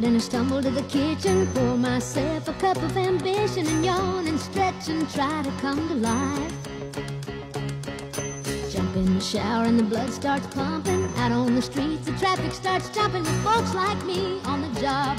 bed and I stumble to the kitchen, pour myself a cup of ambition and yawn and stretch and try to come to life. Jump in the shower and the blood starts pumping. Out on the streets, the traffic starts jumping with folks like me on the job